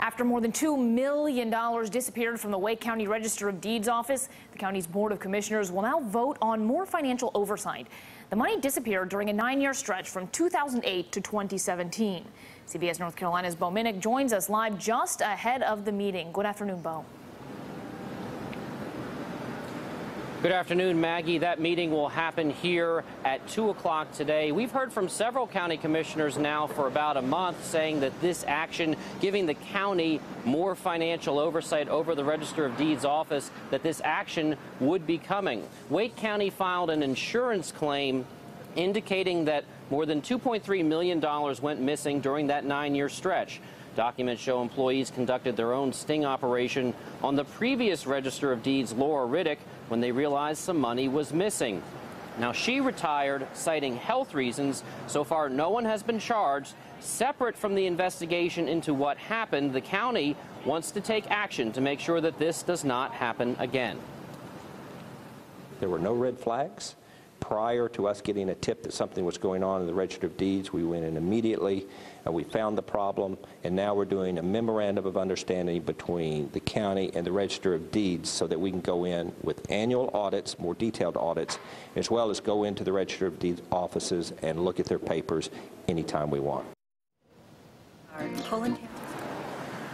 After more than $2 million disappeared from the Wake County Register of Deeds office, the county's Board of Commissioners will now vote on more financial oversight. The money disappeared during a nine-year stretch from 2008 to 2017. CBS North Carolina's Bo Minnick joins us live just ahead of the meeting. Good afternoon, Bo. Good afternoon, Maggie. That meeting will happen here at 2 o'clock today. We've heard from several county commissioners now for about a month saying that this action, giving the county more financial oversight over the Register of Deeds office, that this action would be coming. Wake County filed an insurance claim indicating that more than $2.3 million went missing during that nine-year stretch. Documents show employees conducted their own sting operation on the previous Register of Deeds, Laura Riddick, when they realized some money was missing. Now, she retired citing health reasons. So far, no one has been charged. Separate from the investigation into what happened, the county wants to take action to make sure that this does not happen again. There were no red flags prior to us getting a tip that something was going on in the Register of Deeds, we went in immediately and we found the problem, and now we're doing a memorandum of understanding between the county and the Register of Deeds so that we can go in with annual audits, more detailed audits, as well as go into the Register of Deeds offices and look at their papers anytime we want. Poland.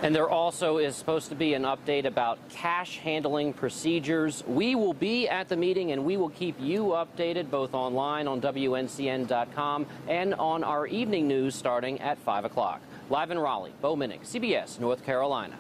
And there also is supposed to be an update about cash handling procedures. We will be at the meeting and we will keep you updated both online on WNCN.com and on our evening news starting at 5 o'clock. Live in Raleigh, Bo Minnick, CBS, North Carolina.